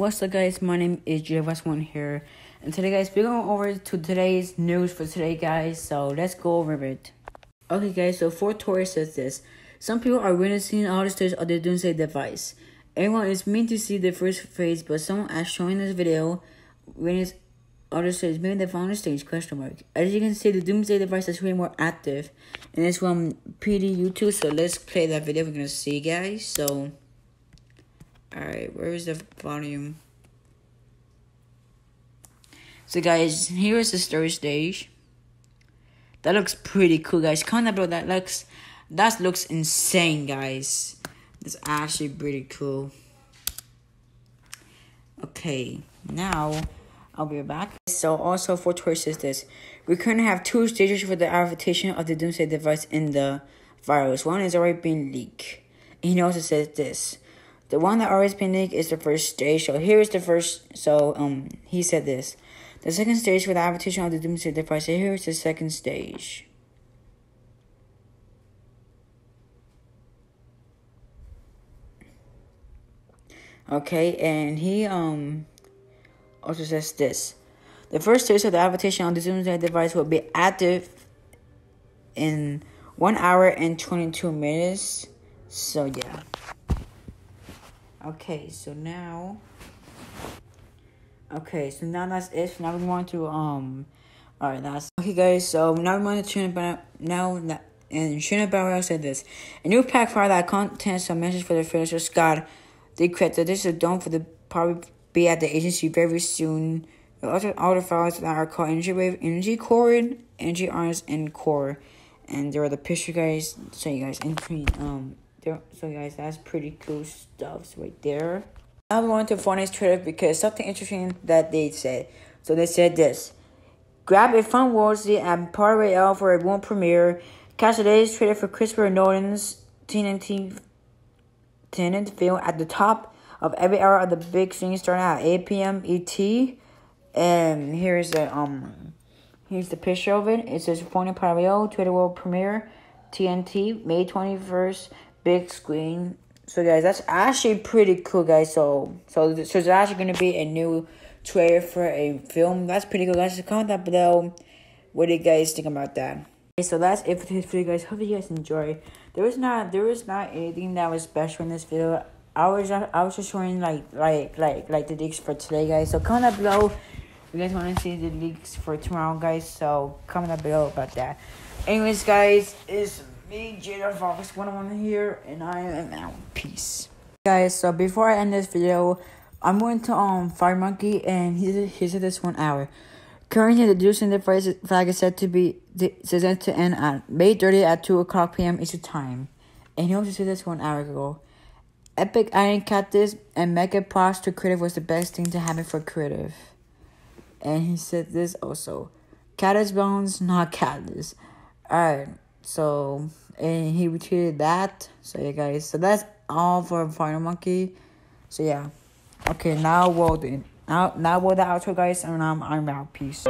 What's up, guys? My name is JFS1 here, and today, guys, we're going over to today's news for today, guys. So let's go over it. Okay, guys. So Fort Tory says this: Some people are witnessing all the stages of the Doomsday device. Everyone is meant to see the first phase, but someone as shown this video witnessed other stages, maybe the final stage question mark. As you can see, the Doomsday device is way more active, and it's from PD YouTube. So let's play that video. We're gonna see, guys. So. Alright, where is the volume? So guys, here is the story stage. That looks pretty cool, guys. Comment below. That looks, that looks insane, guys. That's actually pretty cool. Okay, now I'll be back. So also for Twitch is this. We currently have two stages for the adaptation of the Doomsday device in the virus. One is already being leaked. He also says this. The one that always leaked is the first stage. So here is the first. So um, he said this. The second stage for the adaptation of the Doomsday device. So here is the second stage. Okay, and he um also says this. The first stage of the adaptation on the Doomsday device will be active in one hour and twenty two minutes. So yeah. Okay, so now. Okay, so now that's it. Now we want to um. All right, that's okay, guys. So now we want to tune about now that and ShiinaBR said this: a new pack file that contains some message for the finisher Scott. They that this is done for the probably be at the agency very soon. The other files that are called Energy Wave, Energy Core, Energy Arms, and Core, and there are the picture guys. So you guys entry um there, so guys, that's pretty cool stuff right there. I want to this trailer because something interesting that they said. So they said this. Grab a fun Worldly and Party out for a world premiere. Catch today's trailer for Christopher Nolan's TNT Tenet film at the top of every hour of the big screen starting at 8 p.m. ET. And here's the um here's the picture of it. It says Point Parallel, Twitter World Premiere, TNT, May 21st, big screen. So guys, that's actually pretty cool, guys. So so so there's actually gonna be a new trailer for a film. That's pretty cool, guys. Comment down below. What do you guys think about that? Okay, so that's it for this video, guys. Hope you guys enjoy. There was not there was not anything that was special in this video. I was I was just showing like like like like the leaks for today, guys. So comment down below. If you guys want to see the leaks for tomorrow, guys. So comment down below about that. Anyways, guys, is me, Jada Fox 101 here, and I am out. Peace. Guys, so before I end this video, I'm going to um Fire Monkey, and he he said this one hour. Currently, the Doomsday device flag is set to be set to end at May 30 at 2 o'clock p.m. Eastern Time. And he also said this one hour ago. Epic Iron Cactus and Mega Props to Creative was the best thing to happen for Creative. And he said this also. Cactus Bones, not Cactus. Alright. So and he retweeted that. So yeah, guys. So that's all for Fire Monkey. So yeah. Okay, now we'll do it. now now we'll the outro, guys, and I'm I'm out. Peace.